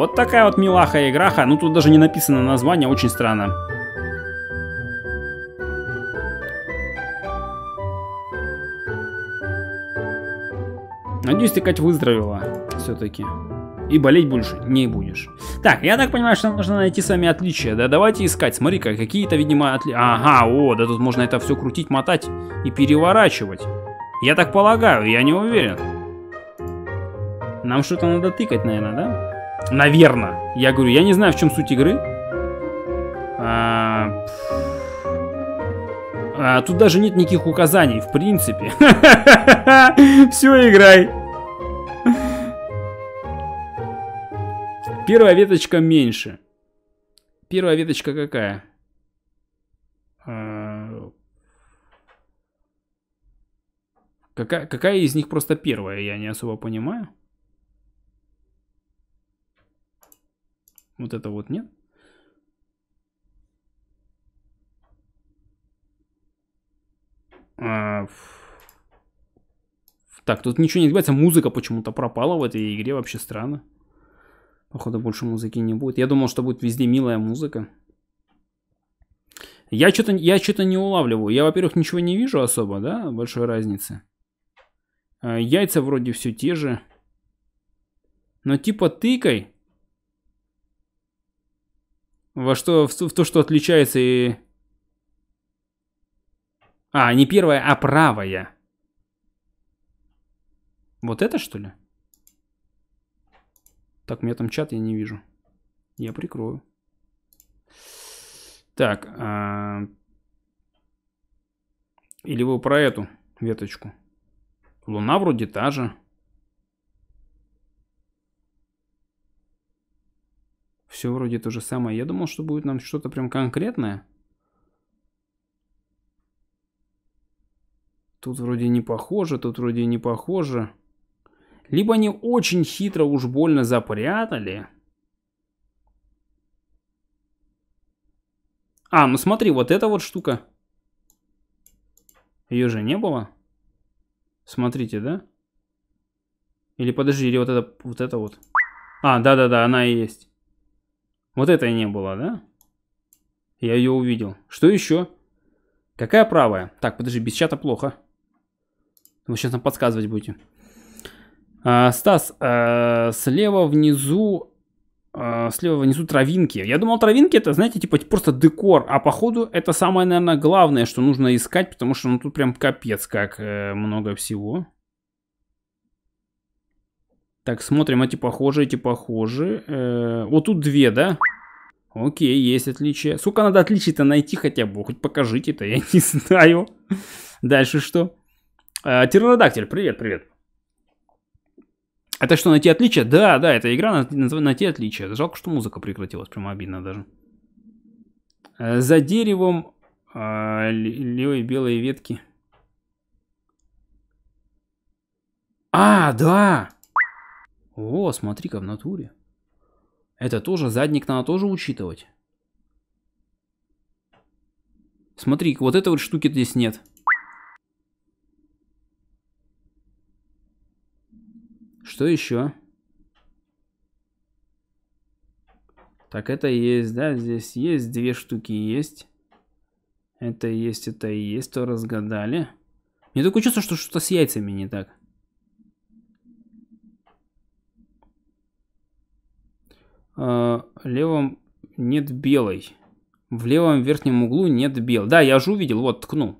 Вот такая вот милаха играха. Ну, тут даже не написано название, очень странно. Надеюсь, ты, Кать, выздоровела все-таки. И болеть больше не будешь. Так, я так понимаю, что нам нужно найти сами отличия. Да, давайте искать. Смотри-ка, какие-то, видимо, отличия. Ага, о, да тут можно это все крутить, мотать и переворачивать. Я так полагаю, я не уверен. Нам что-то надо тыкать, наверное, да? Наверное. Я говорю, я не знаю, в чем суть игры. А... А, тут даже нет никаких указаний, в принципе. Все, играй. Первая веточка меньше. Первая веточка какая? А, какая, какая из них просто первая, я не особо понимаю. Вот это вот нет? А, так, тут ничего не избавится. Музыка почему-то пропала в этой игре. Вообще странно. Походу больше музыки не будет. Я думал, что будет везде милая музыка. Я что-то я что-то не улавливаю. Я, во-первых, ничего не вижу особо, да, большой разницы. А, яйца вроде все те же. Но типа тыкай. Во что, в, в то, что отличается и... А, не первая, а правая. Вот это что ли? Так, у меня там чат, я не вижу. Я прикрою. Так. А... Или вы про эту веточку? Луна вроде та же. Все вроде то же самое. Я думал, что будет нам что-то прям конкретное. Тут вроде не похоже, тут вроде не похоже. Либо они очень хитро уж больно запрятали. А, ну смотри, вот эта вот штука. Ее же не было. Смотрите, да? Или подожди, или вот это вот. Это вот. А, да-да-да, она и есть. Вот это не было, да? Я ее увидел. Что еще? Какая правая? Так, подожди, без чата плохо. Вы сейчас нам подсказывать будете. А, Стас, а, слева внизу а, слева внизу травинки. Я думал, травинки это, знаете, типа просто декор, а походу это самое, наверное, главное, что нужно искать, потому что ну тут прям капец как э, много всего. Так, смотрим, эти похожи, эти похожи. Э, вот тут две, да? Окей, есть отличия. Сколько надо отличий-то найти хотя бы? Хоть покажите-то, я не знаю. Дальше что? Э, Тиранодактиль, привет, привет. Это что, найти отличия? Да, да, это игра на, найти отличия. Жалко, что музыка прекратилась, прямо обидно даже. Э, за деревом э, левые белые ветки. А, да! О, смотри-ка в натуре. Это тоже, задник надо тоже учитывать. Смотри, вот этой вот штуки здесь нет. Что еще? Так, это есть, да? Здесь есть две штуки есть. Это есть, это и есть, то разгадали. Мне такое чувство, что что-то с яйцами не так. Левом нет белой. В левом верхнем углу нет белой. Да, я уже увидел, вот, ткнул.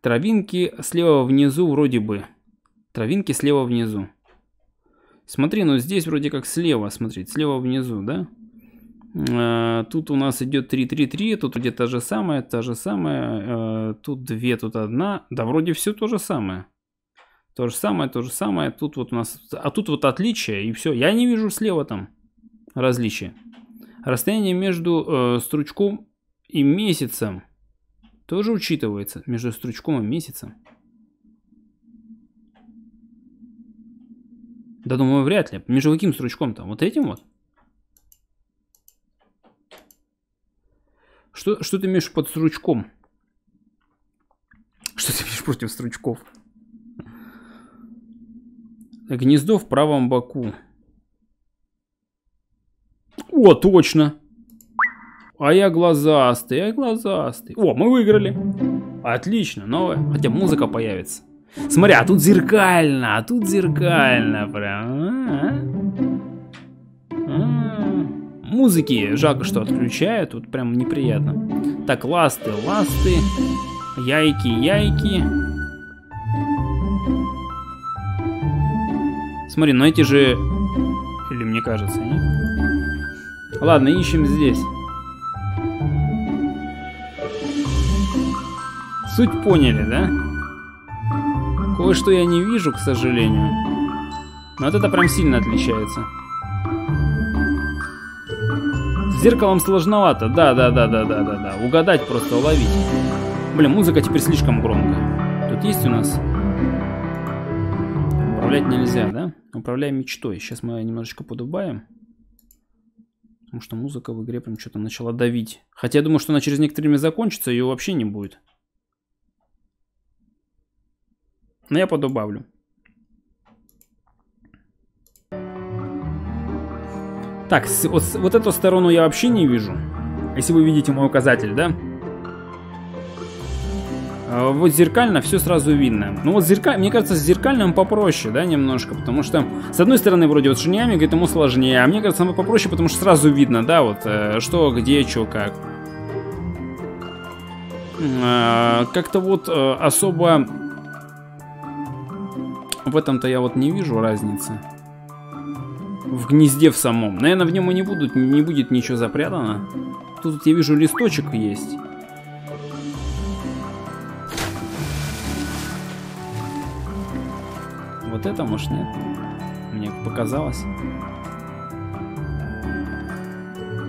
Травинки слева внизу вроде бы. Травинки слева внизу. Смотри, ну здесь вроде как слева, смотрите, слева внизу, да? А, тут у нас идет 3-3-3, тут где то же самое, та же самое. А, тут 2, тут 1. Да, вроде все то же самое. То же самое, то же самое. Тут вот у нас... А тут вот отличие, и все. Я не вижу слева там различия. Расстояние между э, стручком и месяцем тоже учитывается. Между стручком и месяцем. Да думаю, вряд ли. Между каким стручком-то? Вот этим вот? Что, что ты имеешь под стручком? Что ты имеешь против стручков? Гнездо в правом боку. О, точно. А я глазастый, я глазастый. О, мы выиграли. Отлично, новая. Хотя музыка появится. Смотри, а тут зеркально, а тут зеркально прям. А -а -а. Музыки жалко, что отключают, тут прям неприятно. Так, ласты, ласты, яйки, яйки. Смотри, ну эти же... Или мне кажется, не? Ладно, ищем здесь. Суть поняли, да? Кое-что я не вижу, к сожалению. Но вот это прям сильно отличается. С зеркалом сложновато. Да, да, да, да, да, да, да. Угадать просто, уловить. Блин, музыка теперь слишком громкая. Тут есть у нас... Управлять нельзя, да? Управляем мечтой. Сейчас мы немножечко подубаем. Потому что музыка в игре прям что-то начала давить. Хотя я думаю, что она через некоторое время закончится, ее вообще не будет. Но я подубавлю. Так, вот, вот эту сторону я вообще не вижу. Если вы видите мой указатель, да? А вот зеркально все сразу видно. Ну вот зеркаль, мне кажется, с зеркальным попроще, да, немножко, потому что, с одной стороны, вроде вот шинями, говорит, ему сложнее, а мне кажется, оно попроще, потому что сразу видно, да, вот, э, что, где, что, как. Э, Как-то вот э, особо в этом-то я вот не вижу разницы. В гнезде в самом. Наверное, в нем и не, будут, не будет ничего запрятано. Тут я вижу листочек есть. Вот это, может, нет? Мне показалось.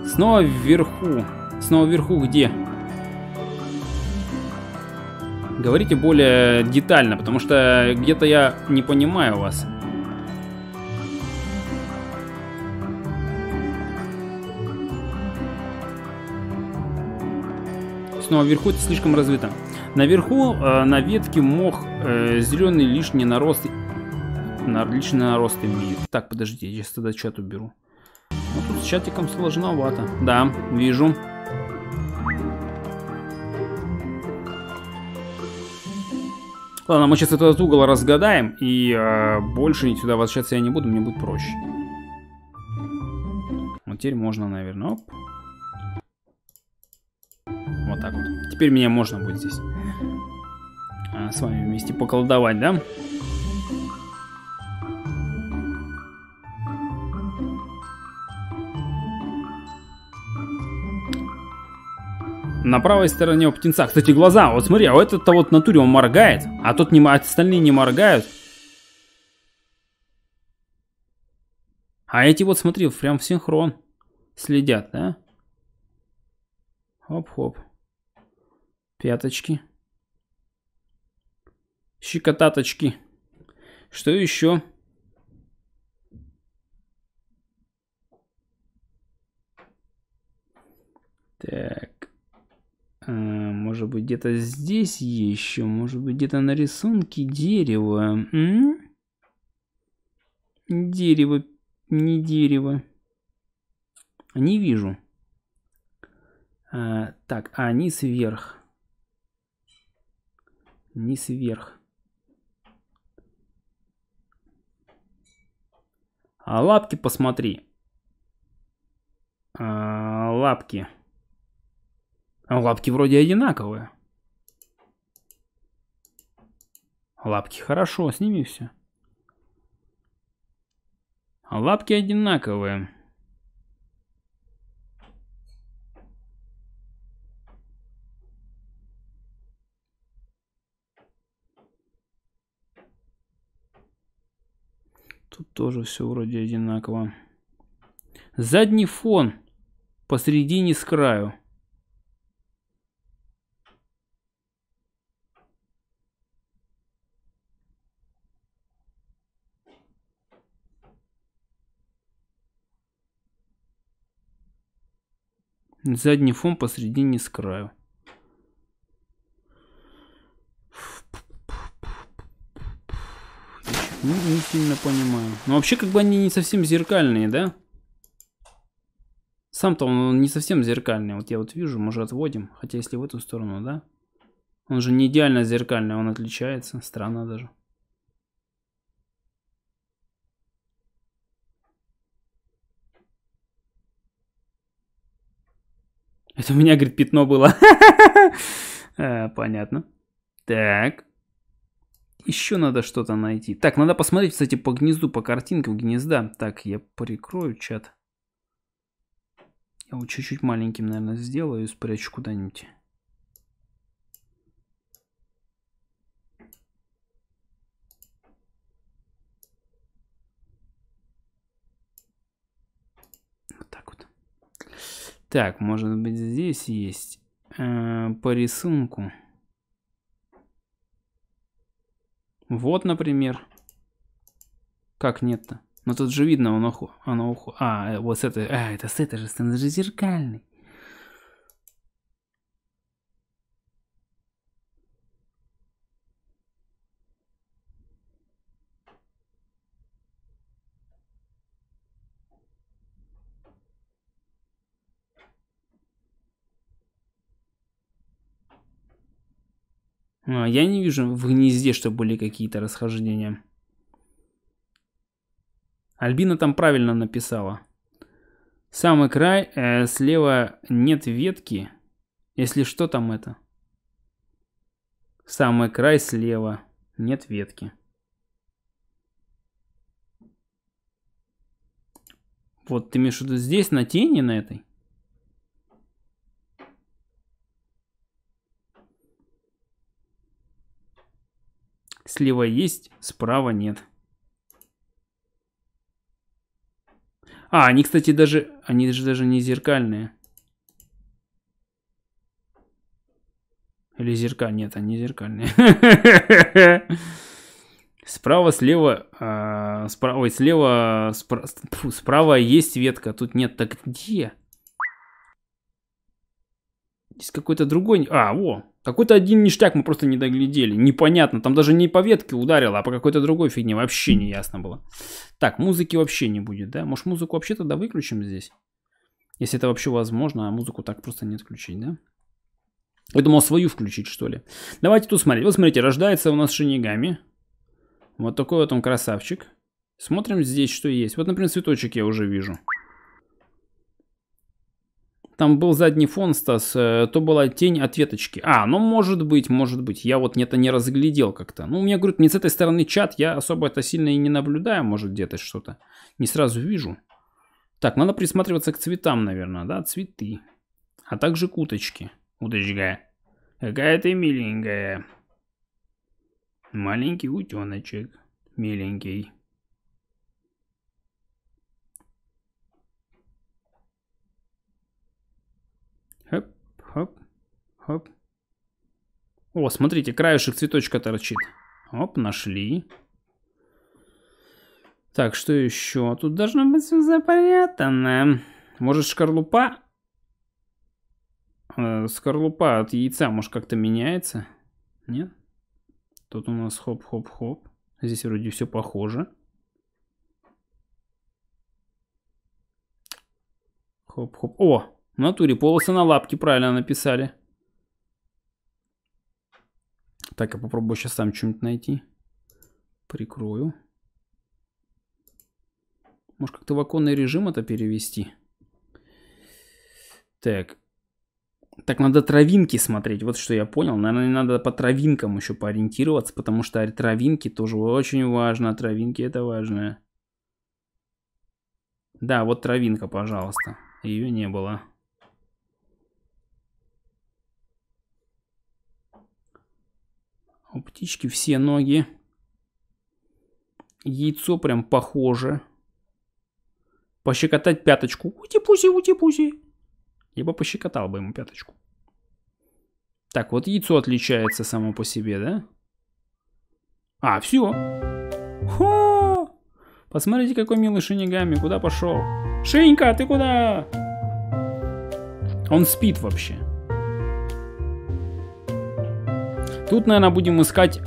Снова вверху. Снова вверху где? Говорите более детально, потому что где-то я не понимаю вас. Снова вверху это слишком развито. Наверху э, на ветке мох э, зеленый лишний нарост. На, лишний нарост имеет. Так, подождите, я сейчас тогда чат уберу. Ну тут с чатиком сложновато. Да, вижу. Ладно, мы сейчас этот угол разгадаем, и э, больше сюда возвращаться я не буду, мне будет проще. Вот теперь можно, наверное, оп. Вот так вот. Теперь меня можно будет здесь а, с вами вместе поколдовать, да? На правой стороне у птенца. Кстати, глаза. Вот смотри, а вот этот-то вот натуре он моргает, а тут не, остальные не моргают. А эти вот, смотри, прям в синхрон следят, да? Хоп-хоп. Пяточки. Щекотаточки. Что еще? Так. Может быть, где-то здесь еще? Может быть, где-то на рисунке дерево? Дерево, не дерево. Не вижу. А, так, а низ вверх. Низ вверх. А лапки посмотри. А, лапки. Лапки вроде одинаковые. Лапки хорошо, сними все. Лапки одинаковые. Тут тоже все вроде одинаково. Задний фон посередине с краю. Задний фон посредине с краю. Не, не сильно понимаю. Но вообще как бы они не совсем зеркальные, да? Сам-то он не совсем зеркальный. Вот я вот вижу, мы отводим. Хотя если в эту сторону, да? Он же не идеально зеркальный, он отличается. Странно даже. Это у меня, говорит, пятно было. а, понятно. Так. Еще надо что-то найти. Так, надо посмотреть, кстати, по гнезду, по картинкам гнезда. Так, я прикрою чат. Я его чуть-чуть маленьким, наверное, сделаю и спрячу куда-нибудь. Вот так вот. Так, может быть здесь есть э, по рисунку. Вот, например. Как нет-то? Но тут же видно, оно, оно ухо. А, э, вот с этой. А, это с этой же стороны, же зеркальный. Я не вижу в гнезде, что были какие-то расхождения. Альбина там правильно написала. Самый край, э, слева нет ветки. Если что там это? Самый край слева нет ветки. Вот ты имеешь в виду здесь, на тени на этой? Слева есть, справа нет. А, они, кстати, даже... Они же даже не зеркальные. Или зерка? Нет, они зеркальные. Справа, слева... Ой, слева... Справа есть ветка, тут нет. Так где? Здесь какой-то другой... А, во! Какой-то один ништяк мы просто не доглядели. Непонятно. Там даже не по ветке ударило, а по какой-то другой фигне. Вообще не ясно было. Так, музыки вообще не будет, да? Может, музыку вообще тогда выключим здесь? Если это вообще возможно, а музыку так просто не отключить, да? Я думал свою включить, что ли. Давайте тут смотреть. Вот смотрите, рождается у нас Шинигами. Вот такой вот он красавчик. Смотрим здесь, что есть. Вот, например, цветочек я уже вижу там был задний фон, Стас, э, то была тень от веточки. А, ну может быть, может быть. Я вот это не разглядел как-то. Ну, у меня, говорит, не с этой стороны чат, я особо это сильно и не наблюдаю, может где-то что-то. Не сразу вижу. Так, надо присматриваться к цветам, наверное, да, цветы. А также к уточке. Уточка. Какая ты миленькая. Маленький утеночек. Миленький. Хоп, хоп. О, смотрите, краешек цветочка торчит. Оп, нашли. Так, что еще? Тут должно быть все запрятано. Может, шкарлупа? Э, скорлупа от яйца, может, как-то меняется? Нет? Тут у нас хоп-хоп-хоп. Здесь вроде все похоже. Хоп-хоп. О, в натуре полосы на лапке правильно написали. Так, я попробую сейчас сам что-нибудь найти. Прикрою. Может как-то в оконный режим это перевести? Так. Так, надо травинки смотреть. Вот что я понял. Наверное, надо по травинкам еще поориентироваться, потому что травинки тоже очень важно. Травинки это важно. Да, вот травинка, пожалуйста. Ее не было. У птички все ноги. Яйцо прям похоже. Пощекотать пяточку. Ути-пуси, ути-пуси. Я бы пощекотал бы ему пяточку. Так, вот яйцо отличается само по себе, да? А, все. Хо! Посмотрите, какой милый Шинигами. Куда пошел? Шинька, ты куда? Он спит вообще. Тут, наверное, будем искать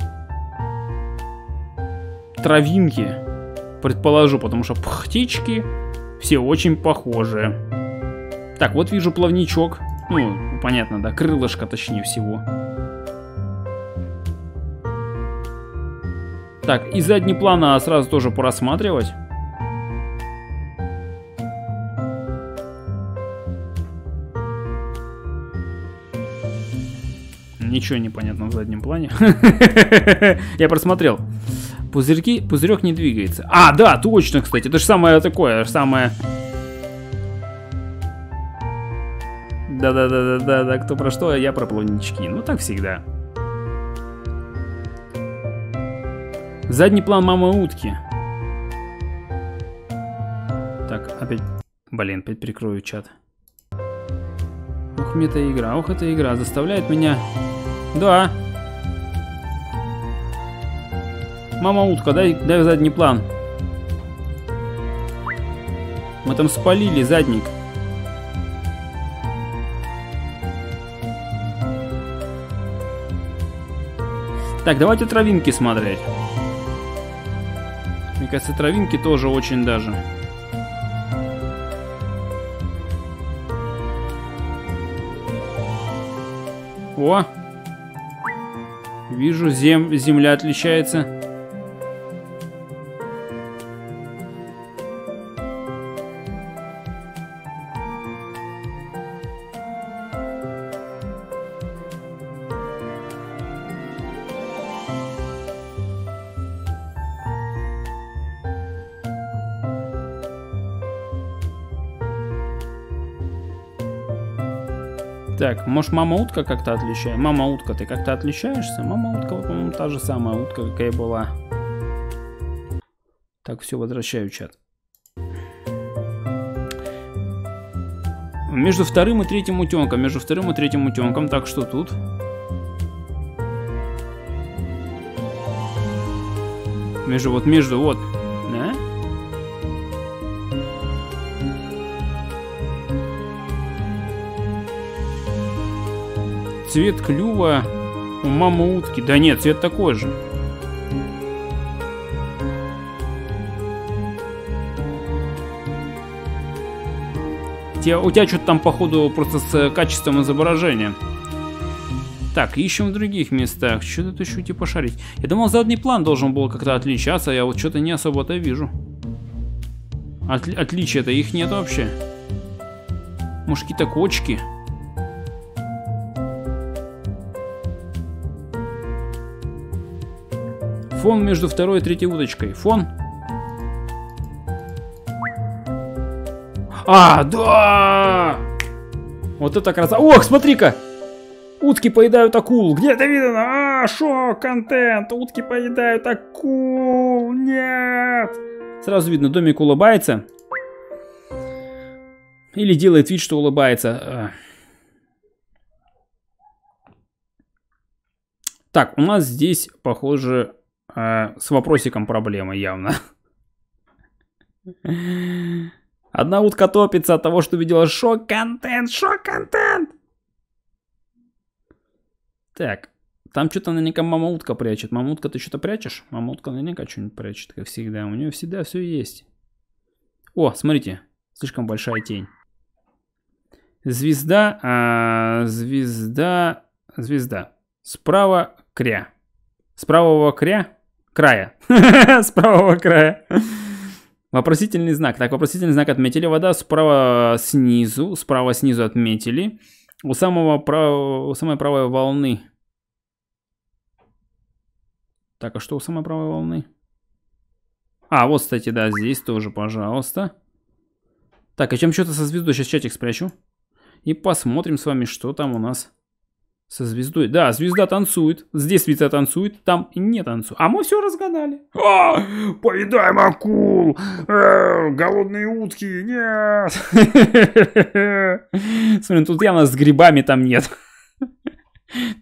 травинки, предположу, потому что птички все очень похожи. Так, вот вижу плавничок. Ну, понятно, да, крылышко точнее всего. Так, и задний план надо сразу тоже просматривать. Ничего не понятно в заднем плане. Я просмотрел. Пузырьки, пузырек не двигается. А, да, точно, кстати. Это же самое такое, самое... Да-да-да-да-да, кто про что, я про плавнички. Ну, так всегда. Задний план мамы утки. Так, опять... Блин, опять прикрою чат. Ох, мне эта игра, ох, эта игра заставляет меня да. Мама утка, дай, дай задний план. Мы там спалили задник. Так, давайте травинки смотреть. Мне кажется, травинки тоже очень даже. О! Вижу, зем... земля отличается. Так, может мама утка как-то отличает? Мама утка, ты как-то отличаешься? Мама утка, по-моему, та же самая утка, какая была. Так, все, возвращаю чат. Между вторым и третьим утенком, между вторым и третьим утенком. Так, что тут? Между, вот между, вот, цвет клюва у мамы утки. Да нет, цвет такой же. у тебя что-то там, походу, просто с качеством изображения. Так, ищем в других местах. Что тут еще типа шарить? Я думал, задний план должен был как-то отличаться, а я вот что-то не особо-то вижу. От, отличия-то их нет вообще. Может, какие-то кочки? Фон между второй и третьей удочкой. Фон. А, да! Вот это красота. Ох, смотри-ка! Утки поедают акул. Где это видно? А, шо, контент. Утки поедают акул. Нет. Сразу видно, домик улыбается. Или делает вид, что улыбается. А. Так, у нас здесь, похоже, с вопросиком проблемы явно. Одна утка топится от того, что видела шок-контент, шок-контент. Так, там что-то наверняка мама утка прячет. Мама утка, ты что-то прячешь? Мама утка наверняка что-нибудь прячет, как всегда. У нее всегда все есть. О, смотрите, слишком большая тень. Звезда, а, звезда, звезда. Справа кря. С правого кря края. С правого края. Вопросительный знак. Так, вопросительный знак отметили. Вода справа снизу. Справа снизу отметили. У самого прав... у самой правой волны. Так, а что у самой правой волны? А, вот, кстати, да, здесь тоже, пожалуйста. Так, а чем что-то со звездой? Сейчас чатик спрячу. И посмотрим с вами, что там у нас со звездой. Да, звезда танцует. Здесь звезда танцует, там не танцует. А мы все разгадали. А, поедаем акул. Э, голодные утки. Нет. Смотри, тут явно с грибами там нет.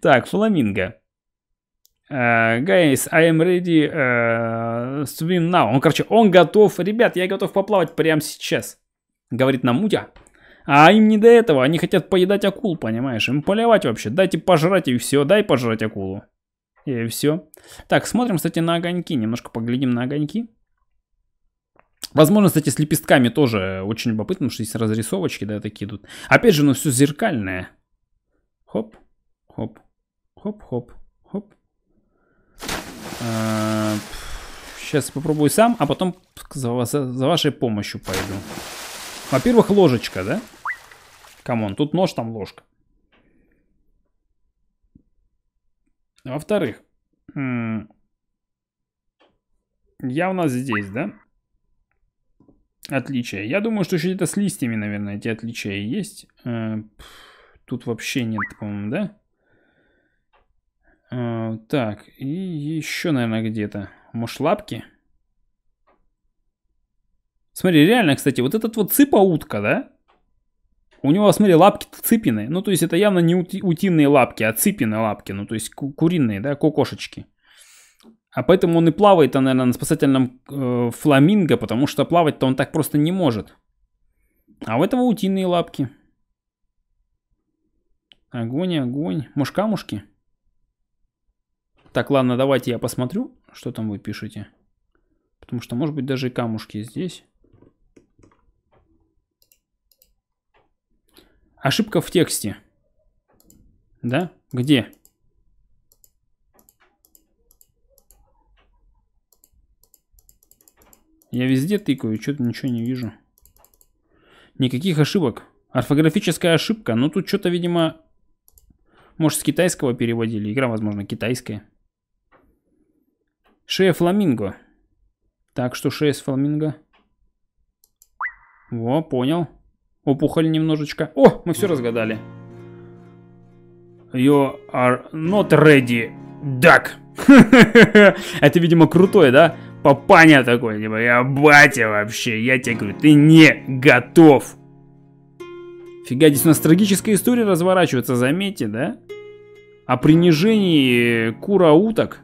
Так, фламинго. Uh, guys, I am ready uh, swim now. Он, короче, он готов. Ребят, я готов поплавать прямо сейчас. Говорит нам Мутя. А им не до этого, они хотят поедать акул, понимаешь? Им поливать вообще. Дайте пожрать и все, дай пожрать акулу. И все. Так, смотрим, кстати, на огоньки. Немножко поглядим на огоньки. Возможно, кстати, с лепестками тоже очень любопытно, потому что есть разрисовочки, да, такие тут. Опять же, ну все зеркальное. Хоп, хоп, хоп, хоп, хоп. Сейчас попробую сам, а потом за, за вашей помощью пойду. Во-первых, ложечка, да? Come on, тут нож, там ложка. Во-вторых, я у нас здесь, да? Отличия. Я думаю, что еще где-то с листьями, наверное, эти отличия есть. Э, тут вообще нет, по-моему, да? Э, так, и еще, наверное, где-то. Может, лапки? Смотри, реально, кстати, вот этот вот цыпа-утка, да? У него, смотри, лапки цыпины. Ну, то есть это явно не утиные лапки, а цыпины лапки. Ну, то есть куриные, да, кокошечки. А поэтому он и плавает, наверное, на спасательном э, фламинго, потому что плавать-то он так просто не может. А у этого утиные лапки. Огонь, огонь. Может, камушки? Так, ладно, давайте я посмотрю, что там вы пишете. Потому что, может быть, даже и камушки здесь. Ошибка в тексте. Да? Где? Я везде тыкаю, что-то ничего не вижу. Никаких ошибок. Орфографическая ошибка. Ну, тут что-то, видимо... Может, с китайского переводили. Игра, возможно, китайская. Шея фламинго. Так, что шея с фламинго? Во, понял. Опухоль немножечко. О, мы все разгадали. You are not ready, duck. Это, видимо, крутой, да? Папаня такой, типа, я батя вообще. Я тебе говорю, ты не готов. Фига, здесь у нас трагическая история разворачивается, заметьте, да? О принижении кура уток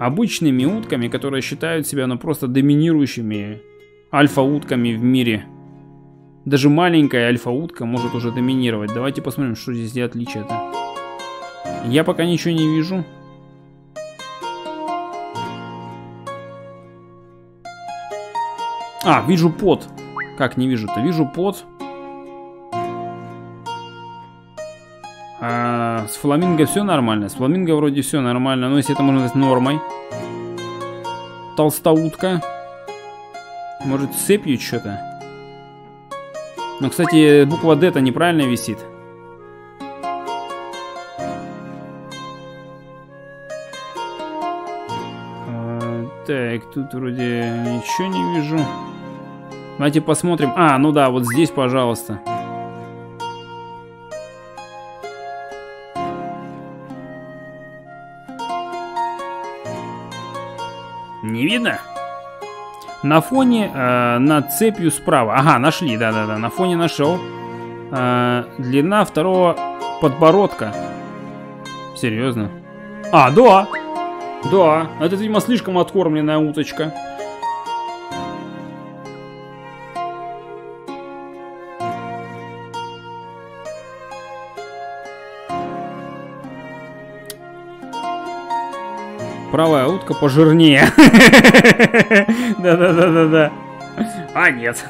обычными утками, которые считают себя ну, просто доминирующими альфа-утками в мире. Даже маленькая альфа-утка может уже доминировать. Давайте посмотрим, что здесь за отличие-то. Я пока ничего не вижу. А, вижу пот. Как не вижу-то? Вижу пот. А, с фламинго все нормально. С фламинго вроде все нормально. Но если это можно назвать нормой. Толстоутка. Может, цепью что-то? Но, кстати, буква D-то неправильно висит. А, так, тут вроде ничего не вижу. Давайте посмотрим. А, ну да, вот здесь, пожалуйста. Не видно? На фоне э, над цепью справа. Ага, нашли, да-да-да. На фоне нашел. Э, длина второго подбородка. Серьезно? А, да. Да. Это, видимо, слишком откормленная уточка. Правая утка пожирнее. Да-да-да-да-да. А, нет.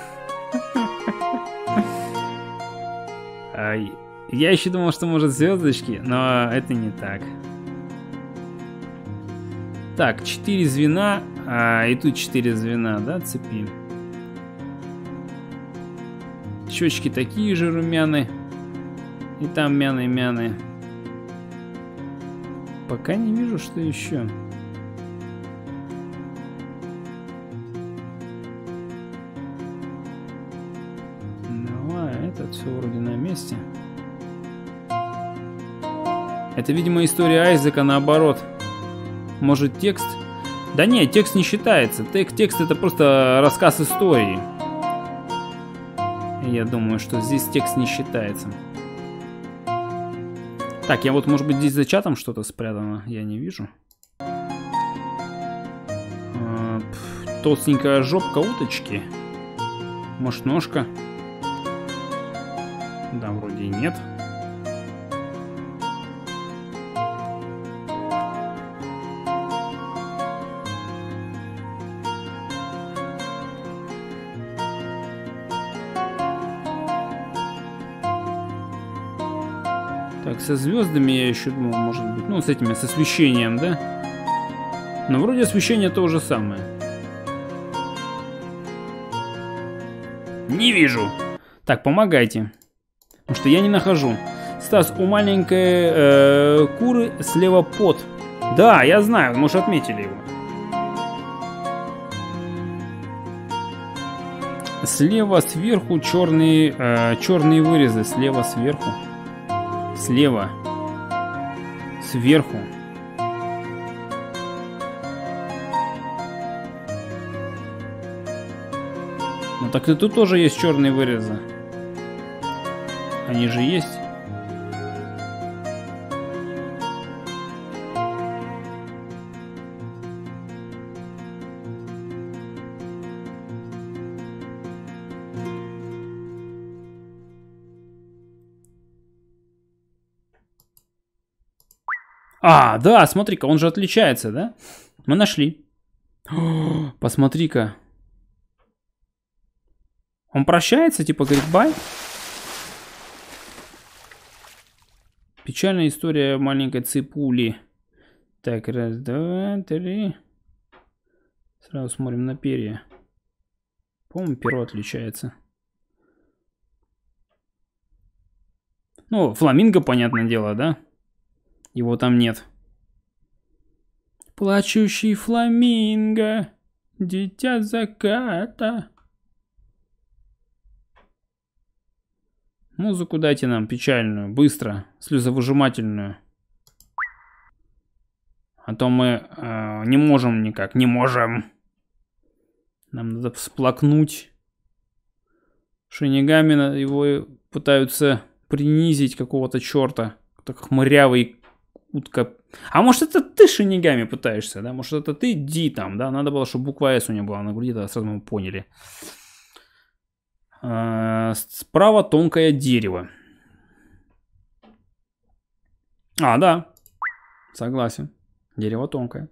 Я еще думал, что может звездочки, но это не так. Так, 4 звена, а, и тут 4 звена, да, цепи. Щечки такие же румяные. И там мяны-мяны. Пока не вижу, что еще. Это, видимо, история Айзека наоборот. Может, текст? Да нет, текст не считается. Тек текст это просто рассказ истории. Я думаю, что здесь текст не считается. Так, я вот, может быть, здесь за чатом что-то спрятано. Я не вижу. А, толстенькая жопка уточки. Может, ножка. Да, вроде и нет. Так, со звездами я еще думал, может быть. Ну, с этими, с освещением, да? Но вроде освещение то же самое. Не вижу. Так, помогайте. Потому что я не нахожу. Стас, у маленькой э, куры слева пот. Да, я знаю, может отметили его. Слева сверху черные, э, черные вырезы. Слева сверху. Слева. Сверху. Ну так и тут тоже есть черные вырезы. Они же есть. А, да, смотри-ка, он же отличается, да? Мы нашли. Посмотри-ка. Он прощается, типа говорит бай. Печальная история маленькой ципули. Так, раз, два, три. Сразу смотрим на перья. По-моему, перо отличается. Ну, фламинго, понятное дело, да? Его там нет. Плачущий фламинго, дитя заката. Музыку дайте нам печальную, быстро, слезовыжимательную. А то мы э, не можем никак, не можем. Нам надо всплакнуть. Шинигами его пытаются принизить какого-то черта. Так хмырявый утка. А может это ты шинигами пытаешься, да? Может это ты Ди там, да? Надо было, чтобы буква S у него была на груди, тогда сразу мы поняли. А, справа тонкое дерево. А, да. Согласен. Дерево тонкое.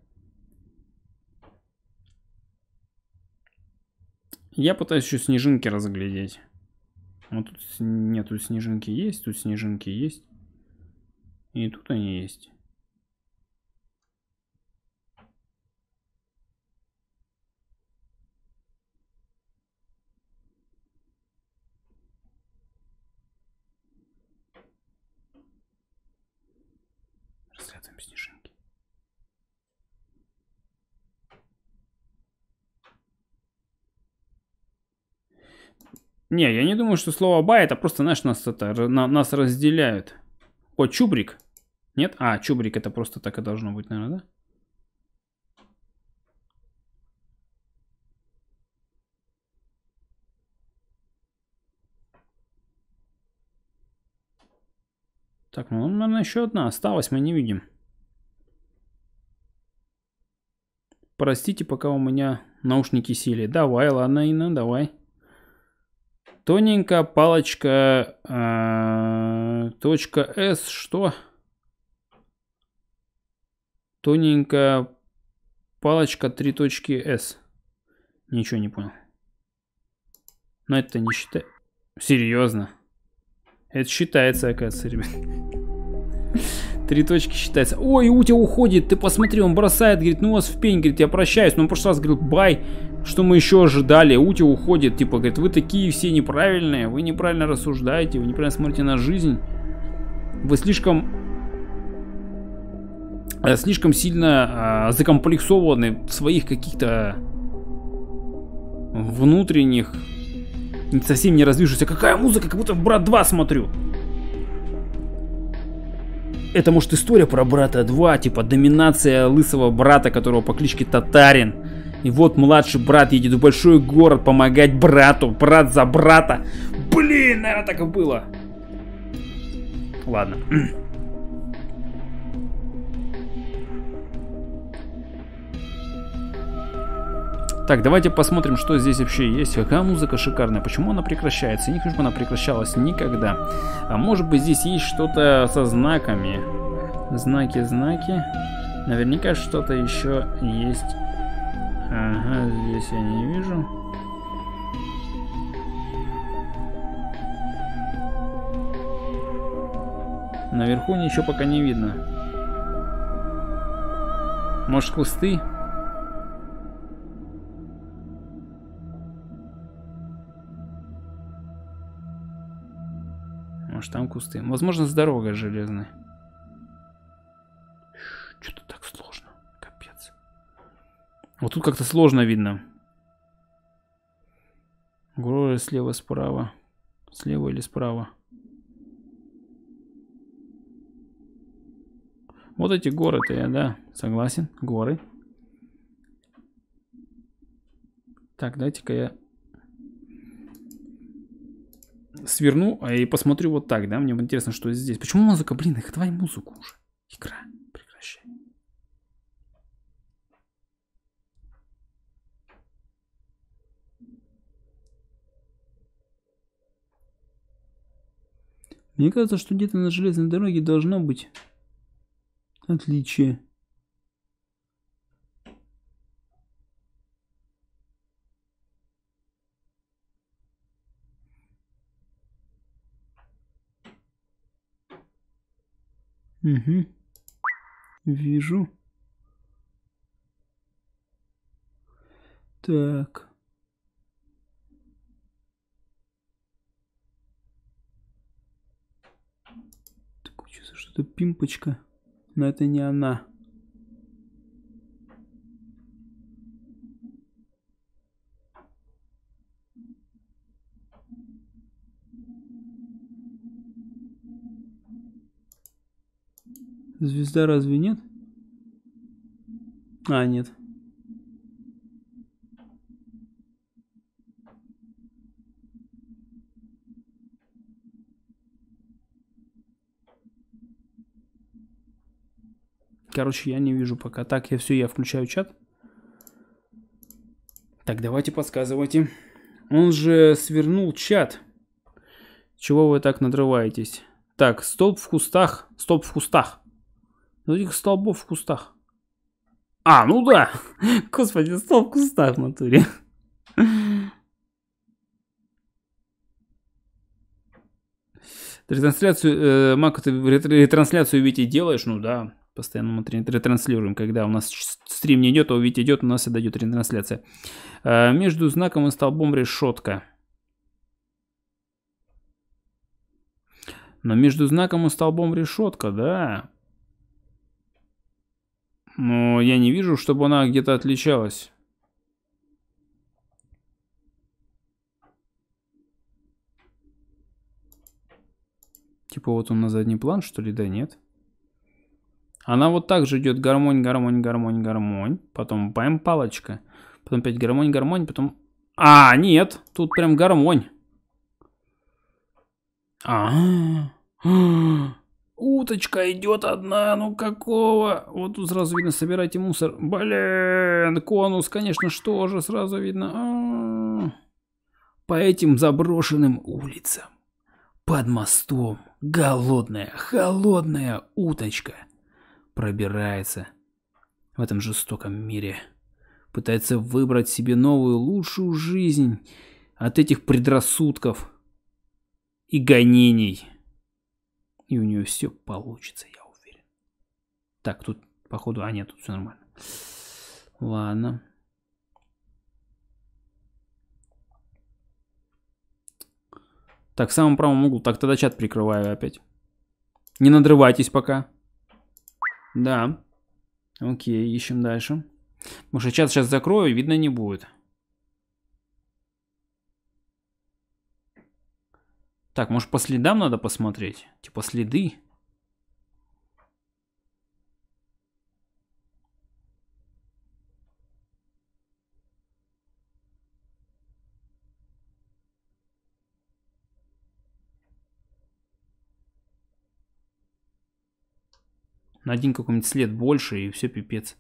Я пытаюсь еще снежинки разглядеть. Вот тут нет, тут снежинки есть, тут снежинки есть. И тут они есть. Разглядываем снежинки. Не, я не думаю, что слово «бай» это просто, знаешь, нас, это, на, нас разделяют. О, чубрик. Нет? А, чубрик это просто так и должно быть, наверное, да? Так, ну, наверное, еще одна осталась, мы не видим. Простите, пока у меня наушники сели. Давай, ладно, Инна, давай. Тоненькая палочка, э, точка S, что? Тоненькая палочка, три точки S. Ничего не понял. Но это не считает. Серьезно? Это считается, оказывается, ребят. Три точки считается. Ой, Утя уходит, ты посмотри, он бросает, говорит, ну вас в пень, говорит, я прощаюсь. Но он в прошлый раз говорил, бай, что мы еще ожидали. Утя уходит, типа, говорит, вы такие все неправильные, вы неправильно рассуждаете, вы неправильно смотрите на жизнь. Вы слишком слишком сильно э, закомплексованы в своих каких-то внутренних совсем не развившийся. Какая музыка, как будто в Брат 2 смотрю. Это может история про Брата 2, типа доминация лысого брата, которого по кличке Татарин. И вот младший брат едет в большой город помогать брату, брат за брата. Блин, наверное, так и было. Ладно. Так, давайте посмотрим, что здесь вообще есть. Какая музыка шикарная. Почему она прекращается? Не хочу, чтобы она прекращалась никогда. А может быть здесь есть что-то со знаками. Знаки, знаки. Наверняка что-то еще есть. Ага, здесь я не вижу. Наверху ничего пока не видно. Может кусты? Может там кусты. Возможно с дорогой железной. Что-то так сложно. Капец. Вот тут как-то сложно видно. Горы слева, справа. Слева или справа? Вот эти горы-то я, да, согласен. Горы. Так, дайте-ка я сверну а и посмотрю вот так, да? Мне интересно, что здесь. Почему музыка? Блин, их давай музыку уже. Игра, прекращай. Мне кажется, что где-то на железной дороге должно быть отличие. Угу. Вижу. Так. Чувство, что это пимпочка. Но это не она. Звезда разве нет? А, нет. Короче, я не вижу пока. Так, я все, я включаю чат. Так, давайте подсказывайте. Он же свернул чат. Чего вы так надрываетесь? Так, столб в кустах. Столб в кустах. Ну, этих столбов в кустах. А, ну да. Господи, столб в кустах в натуре. Ретрансляцию, э, Мак, ты ретрансляцию Вити делаешь? Ну да, постоянно мы ретранслируем. Когда у нас стрим не идет, а у Вити идет, у нас всегда идет ретрансляция. Э, между знаком и столбом решетка. Но между знаком и столбом решетка, да. Но я не вижу, чтобы она где-то отличалась. Типа вот он на задний план, что ли? Да нет. Она вот так же идет гармонь, гармонь, гармонь, гармонь. Потом бэм, палочка. Потом опять гармонь, гармонь, потом... А, нет, тут прям гармонь. А, -а, -а. Уточка идет одна, ну какого? Вот тут сразу видно, собирайте мусор. Блин, конус, конечно, что же, сразу видно. А -а -а. По этим заброшенным улицам, под мостом, голодная, холодная уточка пробирается в этом жестоком мире. Пытается выбрать себе новую, лучшую жизнь от этих предрассудков и гонений. И у нее все получится, я уверен. Так, тут, походу... А, нет, тут все нормально. Ладно. Так, в самом правом углу. Так, тогда чат прикрываю опять. Не надрывайтесь пока. Да. Окей, ищем дальше. Что чат сейчас закрою, видно не будет. Так, может по следам надо посмотреть? Типа следы. На один какой-нибудь след больше и все пипец.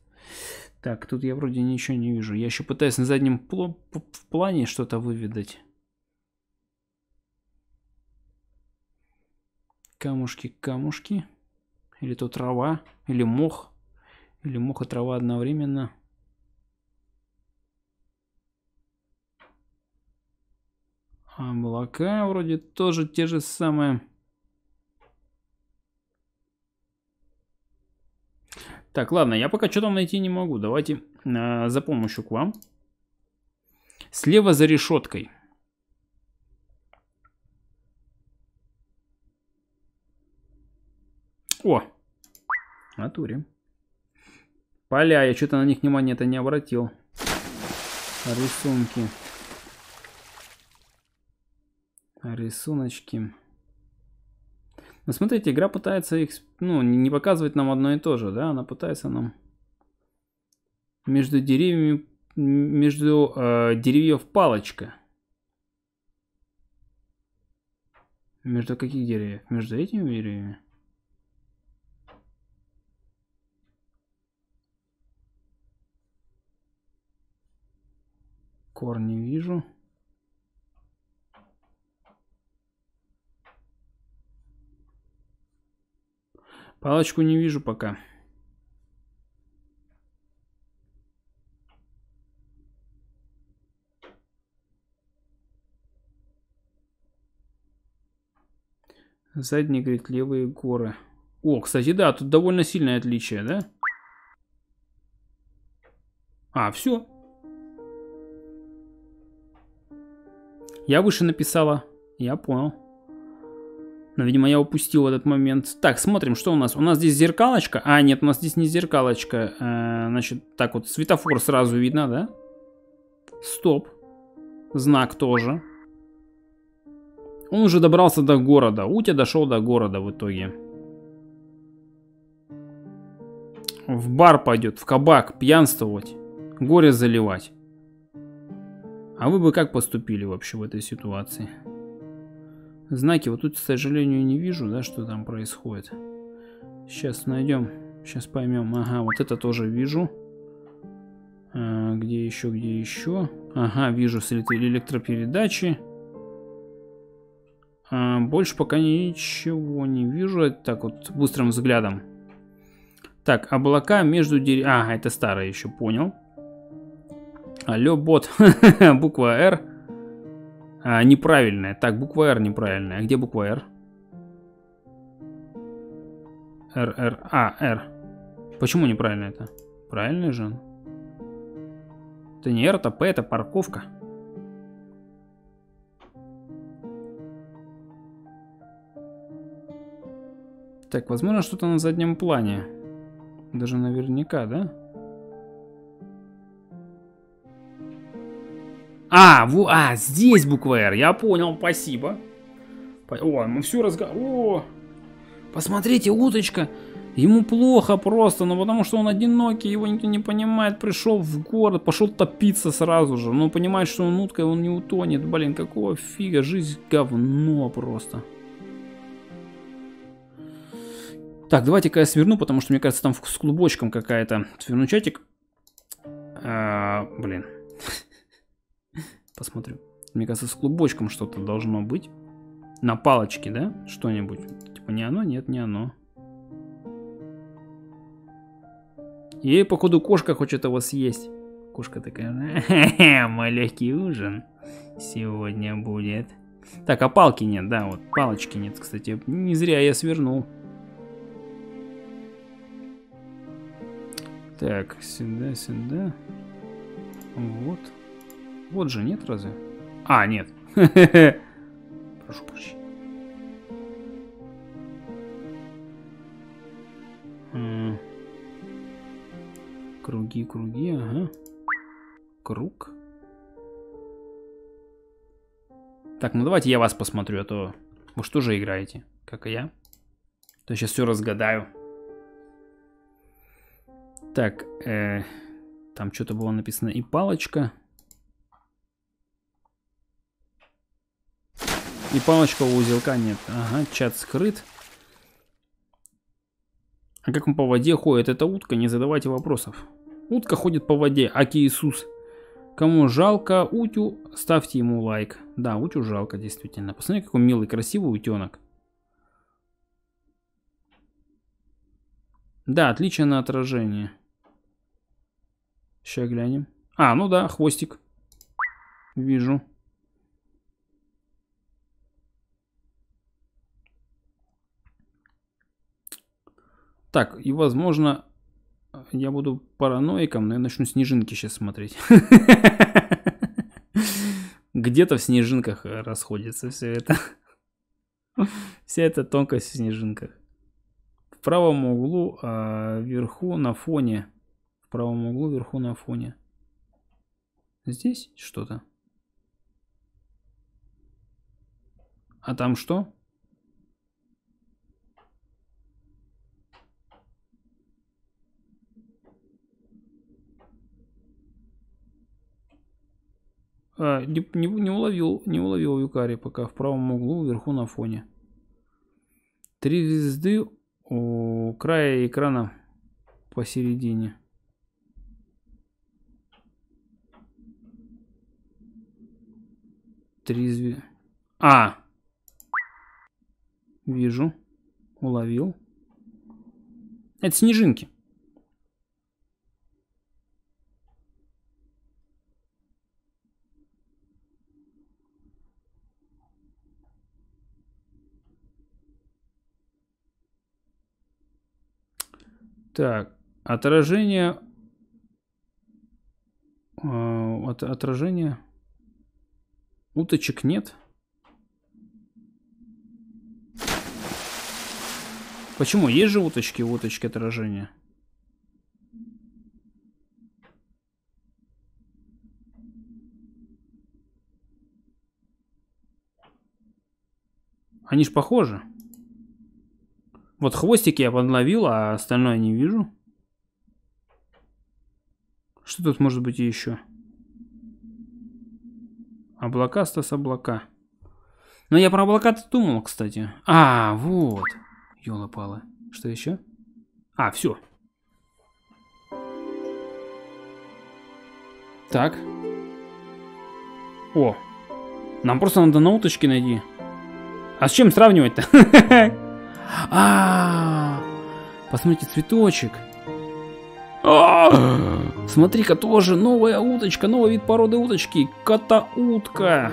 Так, тут я вроде ничего не вижу. Я еще пытаюсь на заднем пл плане что-то выведать. камушки, камушки. Или то трава, или мох. Или мох и трава одновременно. А Облака вроде тоже те же самые. Так, ладно, я пока что там найти не могу. Давайте э, за помощью к вам. Слева за решеткой. О! Натуре. Поля, я что-то на них внимания-то не обратил. Рисунки. Рисуночки. Ну, смотрите, игра пытается их, ну, не показывать нам одно и то же, да? Она пытается нам между деревьями, между э, деревьев палочка. Между каких деревьев? Между этими деревьями? Корни вижу. Палочку не вижу пока. Задний, говорит, левые горы. О, кстати, да, тут довольно сильное отличие, да? А, все. Я выше написала. Я понял. Но, видимо, я упустил этот момент. Так, смотрим, что у нас. У нас здесь зеркалочка. А, нет, у нас здесь не зеркалочка. Э, значит, так вот, светофор сразу видно, да? Стоп. Знак тоже. Он уже добрался до города. Утя дошел до города в итоге. В бар пойдет, в кабак, пьянствовать, горе заливать. А вы бы как поступили вообще в этой ситуации? Знаки вот тут, к сожалению, не вижу, да, что там происходит. Сейчас найдем, сейчас поймем. Ага, вот это тоже вижу. А, где еще, где еще? Ага, вижу следы электропередачи. А, больше пока ничего не вижу. Так вот, быстрым взглядом. Так, облака между деревьями. Ага, это старое еще, понял. Алло, бот. буква R. А, неправильная. Так, буква R неправильная. Где буква R? R, R. А, R. Почему неправильно это? Правильно же? Это не R, это P, это парковка. Так, возможно, что-то на заднем плане. Даже наверняка, да? А, во, а, здесь буква R. Я понял, спасибо. О, мы все разго... О, посмотрите, уточка. Ему плохо просто, ну потому что он одинокий, его никто не понимает. Пришел в город, пошел топиться сразу же. Но понимает, что он утка, он не утонет. Блин, какого фига, жизнь говно просто. Так, давайте-ка я сверну, потому что мне кажется, там с клубочком какая-то. Сверну чатик. А, блин. Посмотрю. Мне кажется, с клубочком что-то должно быть. На палочке, да? Что-нибудь. Типа не оно? Нет, не оно. И, походу, кошка хочет его съесть. Кошка такая, мой легкий ужин сегодня будет. Так, а палки нет, да, вот палочки нет, кстати. Не зря я свернул. Так, сюда, сюда. Вот. Вот же, нет разве? А, нет. Прошу прощения. Круги, круги, ага. Круг. Так, ну давайте я вас посмотрю, а то вы что же играете, как и я. То сейчас все разгадаю. Так, э, там что-то было написано и палочка. И палочка у узелка нет. Ага, чат скрыт. А как он по воде ходит? Это утка, не задавайте вопросов. Утка ходит по воде, аки Иисус. Кому жалко утю, ставьте ему лайк. Да, утю жалко, действительно. Посмотри, какой милый, красивый утенок. Да, отличие на отражение. Сейчас глянем. А, ну да, хвостик. Вижу. Так, и возможно... я буду параноиком, но я начну снежинки сейчас смотреть. Где-то в снежинках расходится все это. Вся эта тонкость в снежинках. В правом углу а, вверху на фоне. В правом углу вверху на фоне. Здесь что-то. А там что? А, не, не, не уловил, не уловил Юкари пока в правом углу вверху на фоне. Три звезды у края экрана посередине. Три звезды. А! Вижу. Уловил. Это снежинки. Так, отражение... Э, от, отражение... Уточек нет. Почему? Есть же уточки, уточки отражения. Они ж похожи. Вот хвостик я подловил, а остальное не вижу. Что тут может быть еще? Облака, Стас, облака. Но я про облака-то думал, кстати. А, вот. Ёлопалы. Что еще? А, все. Так. О. Нам просто надо на уточке найти. А с чем сравнивать-то? А, посмотрите, цветочек. А, смотри-ка, тоже новая уточка, новый вид породы уточки. Кота-утка.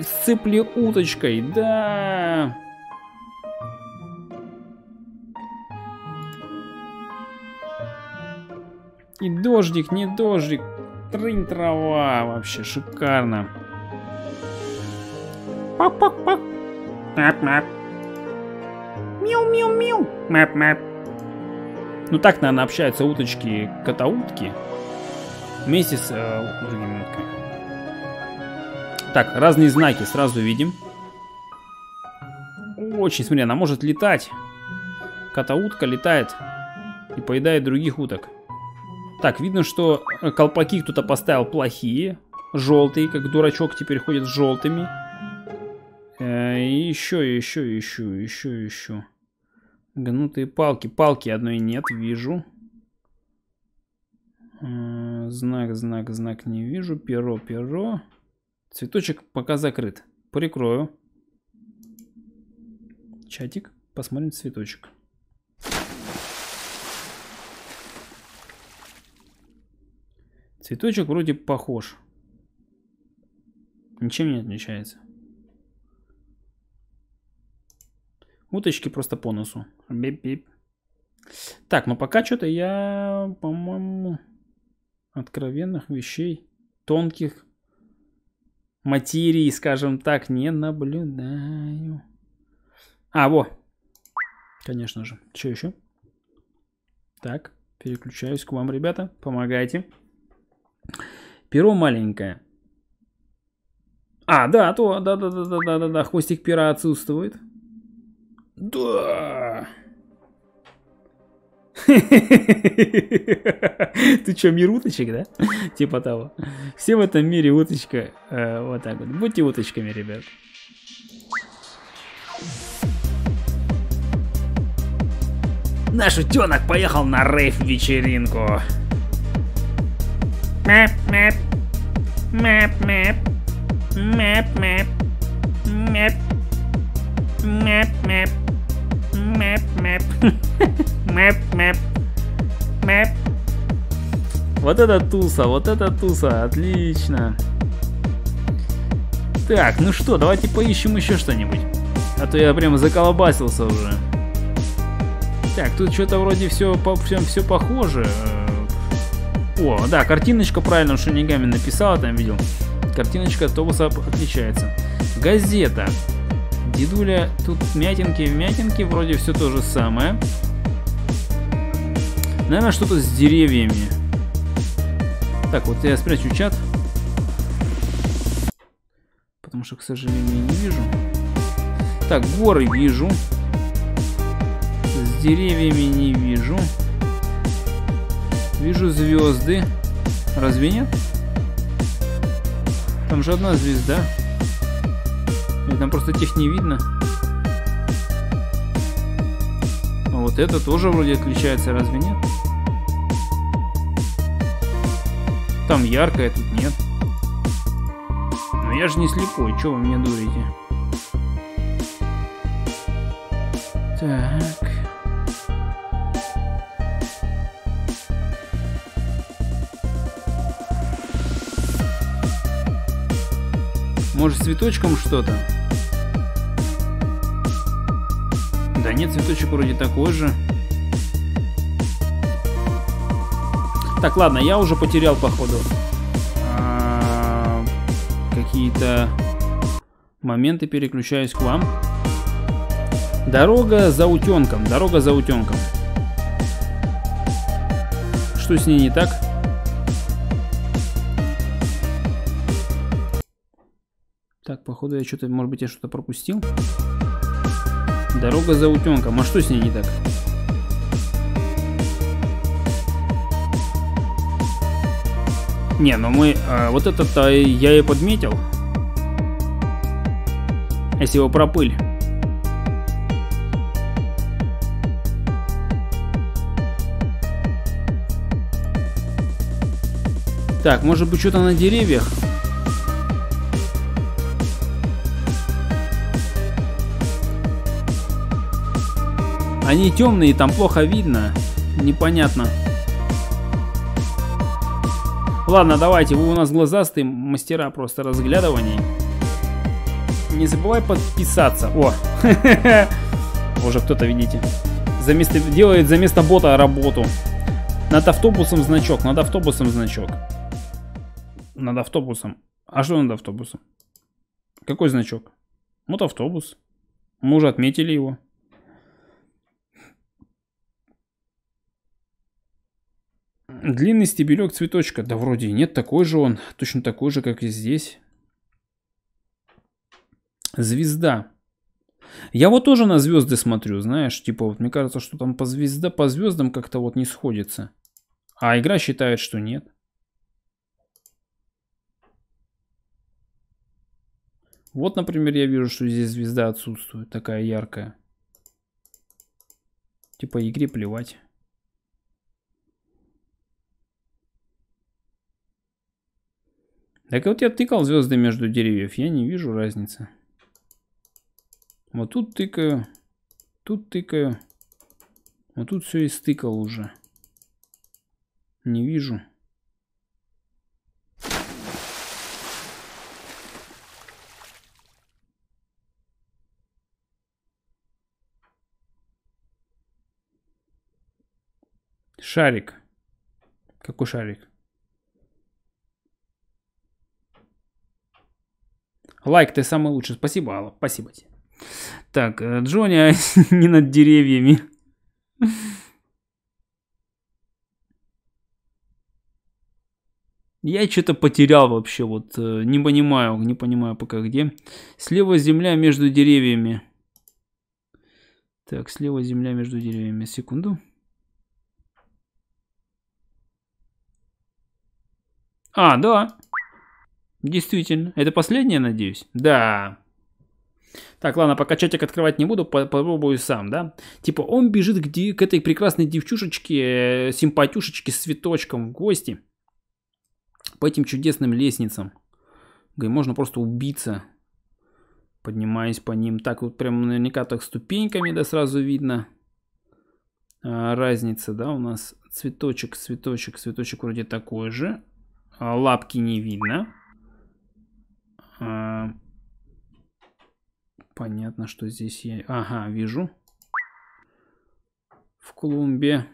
Сцепли уточкой, да. И дождик, не дождик. Трынь трава. Вообще шикарно. Пак-пак-пак. Мяп-мяп. Мяу-мяу-мяу. Мэп-мэп. Ну так, наверное, общаются уточки-котоутки. Вместе с э, другими утками. Так, разные знаки сразу видим. Очень, смотри, она может летать. Котоутка летает и поедает других уток. Так, видно, что колпаки кто-то поставил плохие. Желтые, как дурачок теперь ходит с желтыми. Э, еще, еще, еще, еще, еще. Гнутые палки. Палки одной нет, вижу. Э, знак, знак, знак не вижу. Перо, перо. Цветочек пока закрыт. Прикрою. Чатик. Посмотрим цветочек. Цветочек вроде похож. Ничем не отличается. Уточки просто по носу. Бип-бип. Так, ну пока что-то я, по-моему, откровенных вещей, тонких материй, скажем так, не наблюдаю. А, во. Конечно же. Что еще? Так, переключаюсь к вам, ребята. Помогайте. Перо маленькое. А, да, то, да, да, да, да, да, да, да, хвостик пера отсутствует. Да. Ты что, мир уточек, да? Типа того. Все в этом мире уточка. Э, вот так вот. Будьте уточками, ребят. Наш утенок поехал на рейв-вечеринку. Мэп, мэп. Мэп, мэп. Мэп, мэп. Мэп. Мэп, мэп. Мэп, мэп. Мэп, мэп. Мэп. Вот это туса, вот это туса, отлично. Так, ну что, давайте поищем еще что-нибудь. А то я прямо заколобасился уже. Так, тут что-то вроде все, по, все, все похоже. О, да, картиночка правильно Шинигами написала, там видел. Картиночка автобуса отличается. Газета. Дедуля, тут мятинки, мятинки, вроде все то же самое. Наверное, что-то с деревьями. Так, вот я спрячу чат. Потому что, к сожалению, не вижу. Так, горы вижу. С деревьями не вижу. Вижу звезды. Разве нет? Там же одна звезда. Там просто тех не видно. А вот это тоже вроде отличается, разве нет? Там яркое, тут нет. Но я же не слепой, что вы меня дурите? Так. Может, цветочком что-то? Нет, цветочек вроде такой же. Так, ладно, я уже потерял, походу, а, какие-то моменты. Переключаюсь к вам. Дорога за утенком. Дорога за утенком. Что с ней не так? Так, походу я что-то, может быть, я что-то пропустил. Дорога за утенком. А что с ней не так? Не, ну мы... А, вот этот-то я и подметил. Если его пропыль. Так, может быть что-то на деревьях? Они темные, там плохо видно. Непонятно. Ладно, давайте, вы у нас глазастые мастера просто разглядываний. Не забывай подписаться. О, уже кто-то, видите, за место, делает за место бота работу. Над автобусом значок, над автобусом значок. Над автобусом. А что над автобусом? Какой значок? Вот автобус. Мы уже отметили его. Длинный стебелек цветочка. Да вроде нет, такой же он. Точно такой же, как и здесь. Звезда. Я вот тоже на звезды смотрю, знаешь, типа вот мне кажется, что там по звезда, по звездам как-то вот не сходится. А игра считает, что нет. Вот, например, я вижу, что здесь звезда отсутствует, такая яркая. Типа игре плевать. Так вот я тыкал звезды между деревьев, я не вижу разницы. Вот тут тыкаю, тут тыкаю. Вот тут все истыкал уже. Не вижу. Шарик. Какой шарик? Лайк, ты самый лучший. Спасибо, Алла. Спасибо тебе. Так, э, Джони не над деревьями. Я что-то потерял вообще, вот э, не понимаю, не понимаю пока где. Слева земля между деревьями. Так, слева земля между деревьями. Секунду. А, да. Действительно. Это последнее, надеюсь? Да. Так, ладно, пока чатик открывать не буду, попробую сам, да? Типа, он бежит к, к этой прекрасной девчушечке, э, симпатюшечке с цветочком в гости. По этим чудесным лестницам. Говорит, можно просто убиться, поднимаясь по ним. Так вот прям наверняка так ступеньками, да, сразу видно. А, разница, да, у нас цветочек, цветочек, цветочек вроде такой же. А, лапки не видно. А, понятно, что здесь я... Ага, вижу. В клумбе.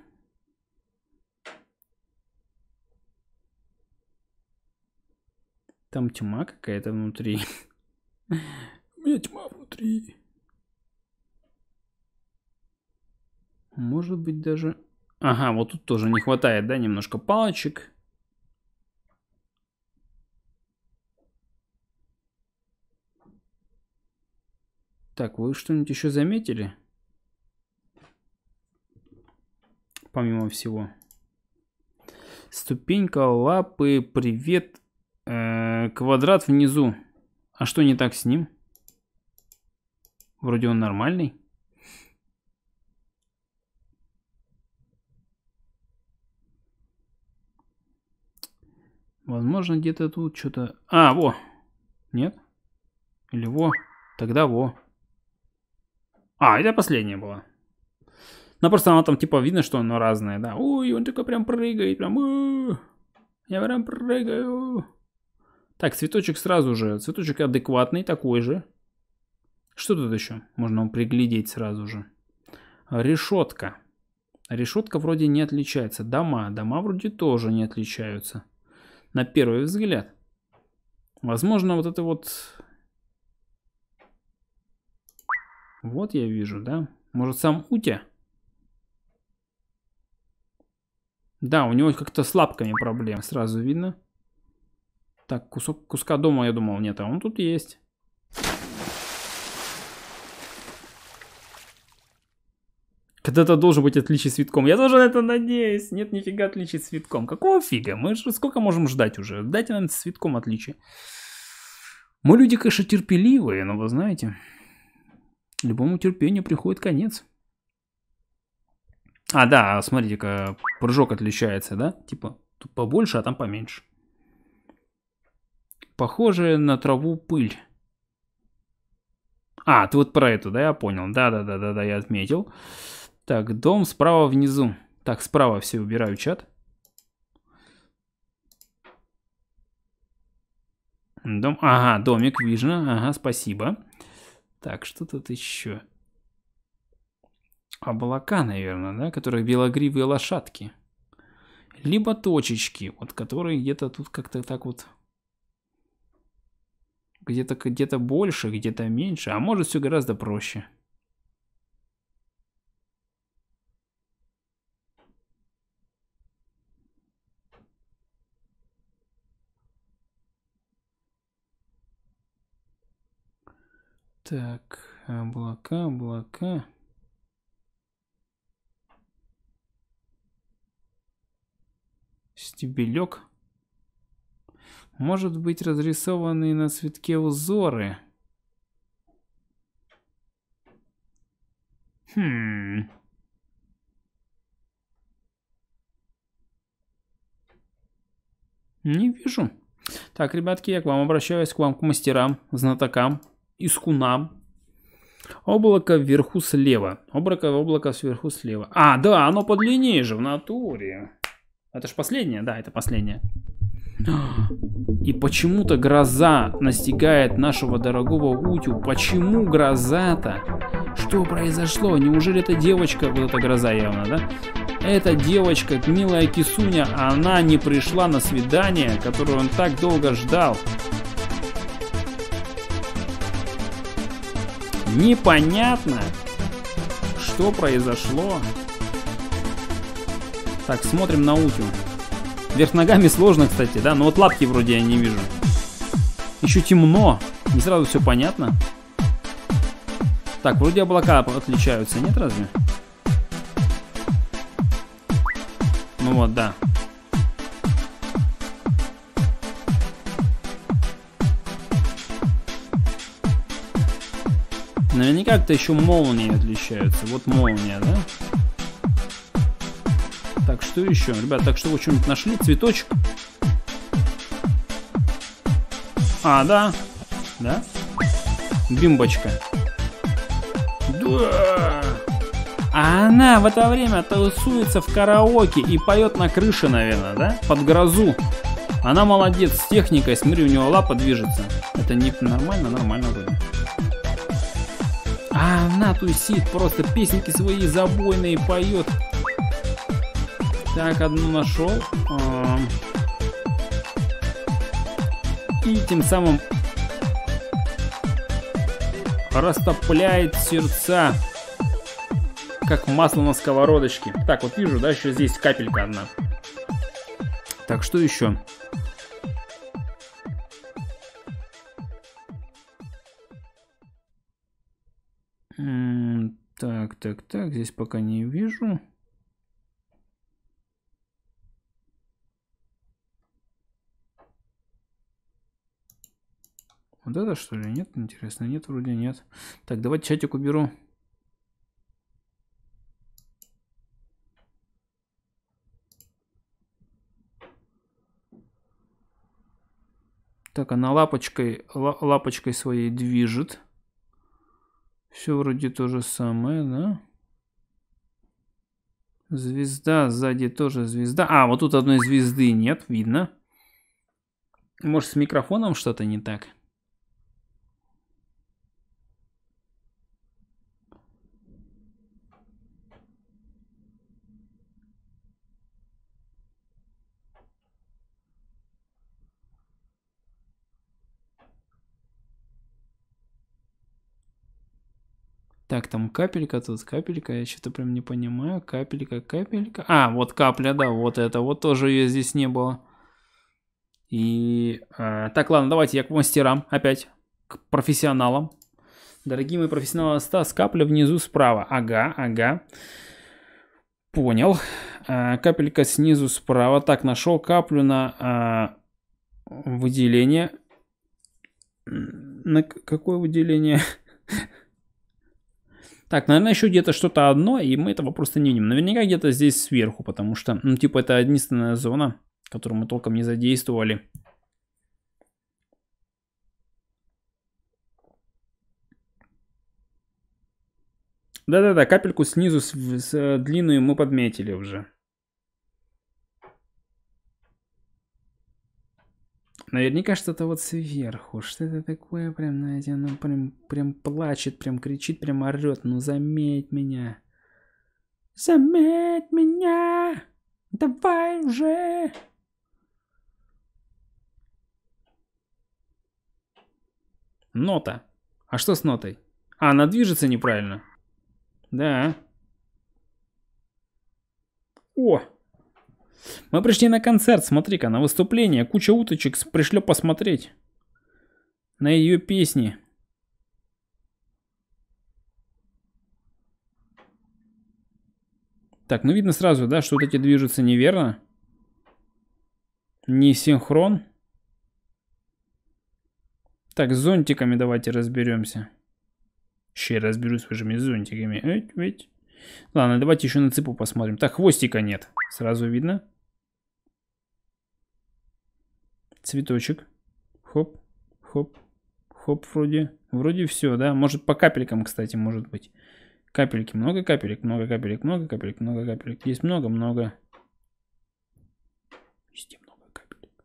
Там тьма какая-то внутри. У меня тьма внутри. Может быть даже... Ага, вот тут тоже не хватает, да, немножко палочек. Так, вы что-нибудь еще заметили? Помимо всего. Ступенька, лапы, привет, э, квадрат внизу. А что не так с ним? Вроде он нормальный. Возможно, где-то тут что-то... А, во! Нет? Или во? Тогда во. А, это последняя была. Ну, просто она там, типа, видно, что оно разное, да. Ой, он такой прям прыгает, прям... Я прям прыгаю. Так, цветочек сразу же. Цветочек адекватный, такой же. Что тут еще? Можно приглядеть сразу же. Решетка. Решетка вроде не отличается. Дома. Дома вроде тоже не отличаются. На первый взгляд. Возможно, вот это вот... Вот я вижу, да? Может, сам Утя? Да, у него как-то с лапками проблем. Сразу видно. Так, кусок куска дома, я думал, нет, а он тут есть. Когда-то должен быть отличий цветком. Я тоже на это надеюсь. Нет нифига отличий с цветком. Какого фига? Мы же сколько можем ждать уже? Дайте нам цветком отличие. Мы люди, конечно, терпеливые, но вы знаете, любому терпению приходит конец. А, да, смотрите-ка, прыжок отличается, да? Типа, тут побольше, а там поменьше. Похоже на траву пыль. А, ты вот про эту, да, я понял. Да-да-да-да-да, я отметил. Так, дом справа внизу. Так, справа все убираю чат. Дом, ага, домик, видно, ага, спасибо. Так, что тут еще? Облака, наверное, да, которые белогривые лошадки. Либо точечки, вот которые где-то тут как-то так вот где-то где-то больше, где-то меньше, а может все гораздо проще. Так, облака, облака. Стебелек. Может быть разрисованные на цветке узоры. Хм. Не вижу. Так, ребятки, я к вам обращаюсь, к вам, к мастерам, знатокам, искунам. Облако вверху слева. Облако, облако сверху слева. А, да, оно подлиннее же в натуре. Это ж последнее, да, это последнее. И почему-то гроза настигает нашего дорогого Утю. Почему гроза-то? Что произошло? Неужели эта девочка, вот эта гроза явно, да? Эта девочка, милая Кисуня, она не пришла на свидание, которое он так долго ждал. Непонятно, что произошло. Так, смотрим на Утю. Вверх ногами сложно, кстати, да? Но вот лапки вроде я не вижу. Еще темно. Не сразу все понятно. Так, вроде облака отличаются, нет разве? Ну вот, да. Наверняка как-то еще молнии отличаются. Вот молния, да? Так, что еще? Ребят, так что вы что-нибудь нашли? Цветочек? А, да. Да? Бимбочка. Да. А она в это время танцуется в караоке и поет на крыше, наверное, да? Под грозу. Она молодец с техникой, смотри, у него лапа движется. Это не нормально, нормально вроде. А она тусит, просто песенки свои забойные поет. Так, одну нашел. А, и тем самым растопляет сердца, как масло на сковородочке. Так, вот вижу, да, еще здесь капелька одна. Так, что еще? Так, так, так, здесь пока не вижу. Вот это что ли? Нет, интересно. Нет, вроде нет. Так, давайте чатик уберу. Так, она лапочкой, лапочкой своей движет. Все вроде то же самое, да? Звезда, сзади тоже звезда. А, вот тут одной звезды нет, видно. Может, с микрофоном что-то не так? Так, там капелька, тут капелька, я что-то прям не понимаю. Капелька, капелька. А, вот капля, да, вот это, вот тоже ее здесь не было. И... Э, так, ладно, давайте я к мастерам опять, к профессионалам. Дорогие мои профессионалы, Стас, капля внизу справа. Ага, ага. Понял. Э, капелька снизу справа. Так, нашел каплю на э, выделение. На какое выделение? Так, наверное, еще где-то что-то одно, и мы этого просто не видим. Наверняка где-то здесь сверху, потому что, ну, типа, это единственная зона, которую мы толком не задействовали. Да-да-да, капельку снизу с, с длинную мы подметили уже. Наверняка что-то вот сверху. Что это такое прям, знаете, оно прям, прям плачет, прям кричит, прям орет. Ну заметь меня. Заметь меня. Давай уже. Нота. А что с нотой? А, она движется неправильно. Да. О, мы пришли на концерт, смотри-ка, на выступление. Куча уточек пришли посмотреть. На ее песни. Так, ну видно сразу, да, что вот эти движутся неверно. Не синхрон. Так, с зонтиками давайте разберемся. Ще разберусь с вашими зонтиками. Эть, эть. Ладно, давайте еще на цепу посмотрим. Так, хвостика нет. Сразу видно. Цветочек. Хоп, хоп, хоп, вроде. Вроде все, да? Может по капелькам, кстати, может быть. Капельки. Много капелек, много капелек, много капелек, много капелек. Здесь много-много. Везде много капелек.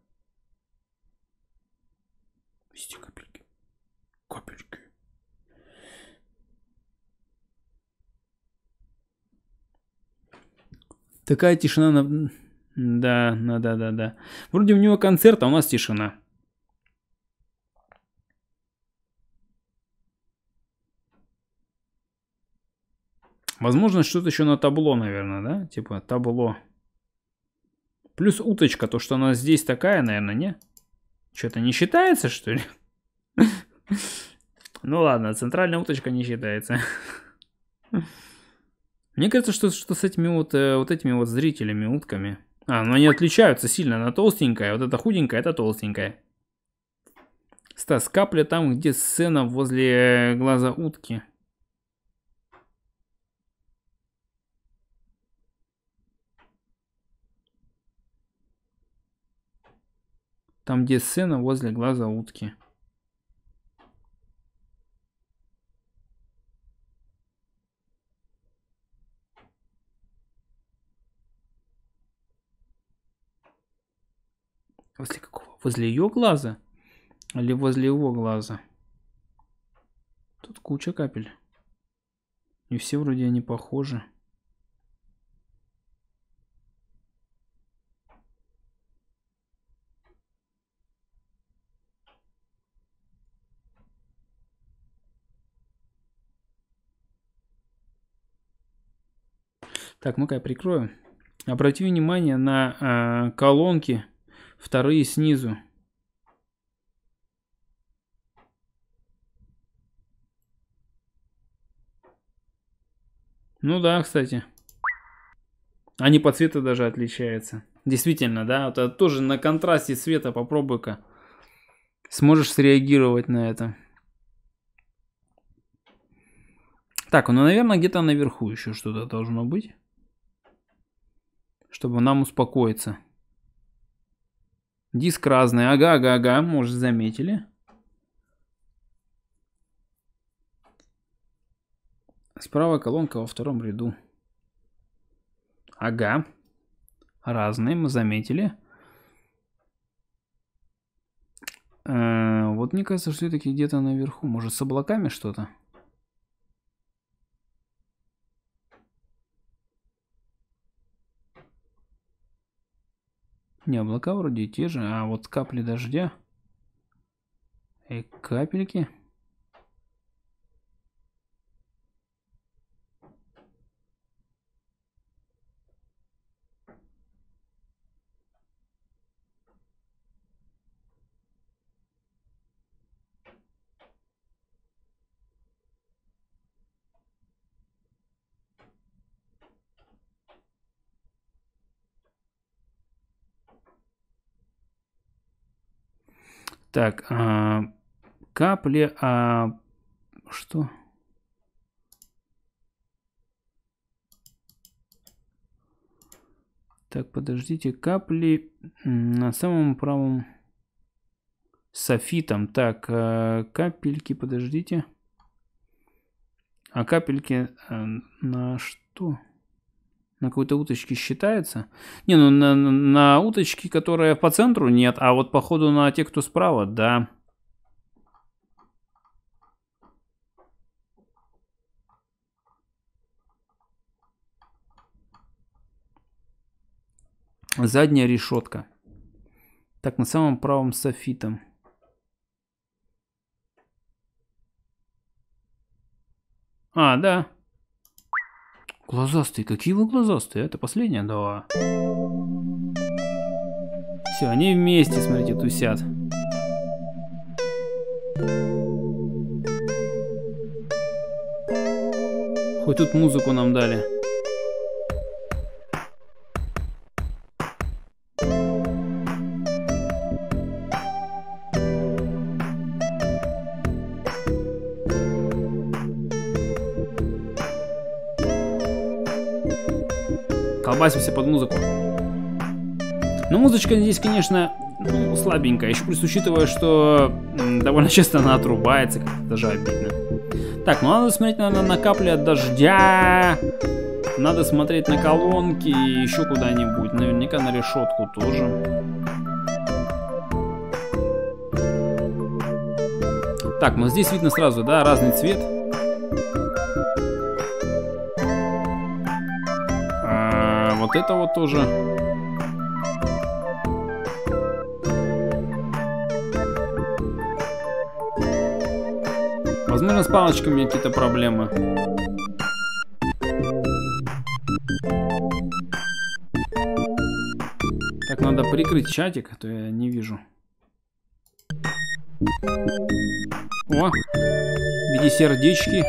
Везде капельки. Капельки. Такая тишина на... Да, да, да, да, да. Вроде у него концерт, а у нас тишина. Возможно, что-то еще на табло, наверное, да? Типа табло. Плюс уточка, то, что она здесь такая, наверное, не? Что-то не считается, что ли? Ну ладно, центральная уточка не считается. Мне кажется, что, что с этими вот, э, вот этими вот зрителями, утками, а, но они отличаются сильно. Она толстенькая, вот эта худенькая, это толстенькая. Стас, капля там, где сцена возле глаза утки. Там, где сцена возле глаза утки. Возле какого? Возле ее глаза? Или возле его глаза? Тут куча капель. И все вроде они похожи. Так, ну-ка я прикрою. Обрати внимание на э, колонки вторые снизу. Ну да, кстати. Они по цвету даже отличаются. Действительно, да, это тоже на контрасте цвета попробуй-ка. Сможешь среагировать на это. Так, ну, наверное, где-то наверху еще что-то должно быть. Чтобы нам успокоиться. Диск разный. Ага, ага, ага, может, заметили. Справа колонка во втором ряду. Ага. Разные, мы заметили. Э, вот мне кажется, что все-таки где-то наверху. Может, с облаками что-то? Не, облака вроде те же, а вот капли дождя и капельки. Так, а, капли, а что? Так, подождите, капли на самом правом софитом. Так, а, капельки, подождите. А капельки а, на что? На какой-то уточке считается? Не, ну на, на уточке, которая по центру, нет. А вот походу на те, кто справа, да. Задняя решетка. Так, на самом правом софитом. А, да. Глазастые, какие вы глазастые? Это последняя? Да. Все, они вместе, смотрите, тусят. Хоть тут музыку нам дали. Колбасимся под музыку. Но музычка здесь, конечно, ну, слабенькая. Еще плюс учитывая, что довольно часто она отрубается, как даже обидно. Так, ну надо смотреть, наверное, на капли от дождя. Надо смотреть на колонки и еще куда-нибудь. Наверняка на решетку тоже. Так, ну здесь видно сразу, да, разный цвет. Вот это вот тоже. Возможно, с палочками какие-то проблемы. Так, надо прикрыть чатик, а то я не вижу. О, в виде сердечки.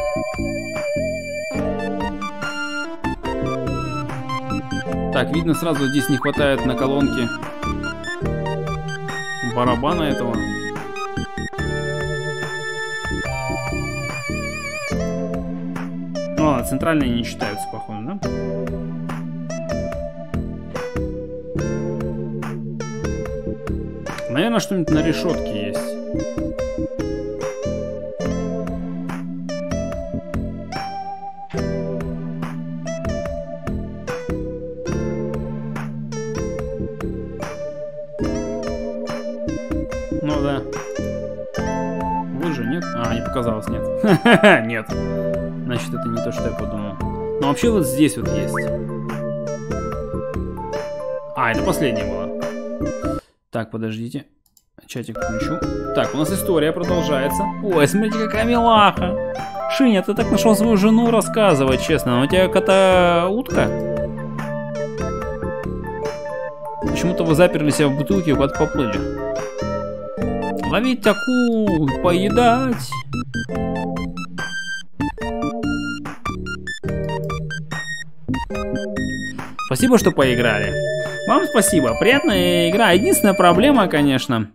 Так, видно сразу здесь не хватает на колонке барабана этого. Ну ладно, центральные не считаются, походу, да? Наверное, что-нибудь на решетке есть. Нет. Значит, это не то, что я подумал. Но вообще вот здесь вот есть. А, это последнее было. Так, подождите. Чатик включу. Так, у нас история продолжается. Ой, смотрите, какая милаха. Шиня, ты так нашел свою жену рассказывать, честно. Но у тебя кота утка? Почему-то вы заперли себя в бутылке и куда-то поплыли. Ловить такую, поедать. Спасибо, что поиграли. Вам спасибо. Приятная игра. Единственная проблема, конечно,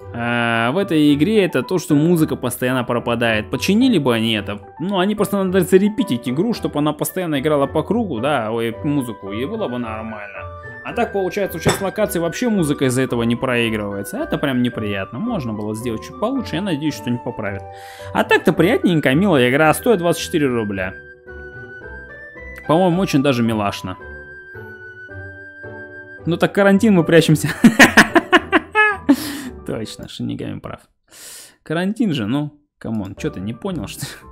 э, в этой игре это то, что музыка постоянно пропадает. Починили бы они это. Ну, они просто надо зарепитить игру, чтобы она постоянно играла по кругу, да, ой, музыку, и было бы нормально. А так получается, часть локации вообще музыка из-за этого не проигрывается. Это прям неприятно. Можно было сделать чуть получше, я надеюсь, что не поправят. А так-то приятненько, милая игра, стоит 24 рубля. По-моему, очень даже милашно. Ну так карантин мы прячемся. Точно, Шинигами прав. Карантин же, ну, come on, что ты не понял, что ли?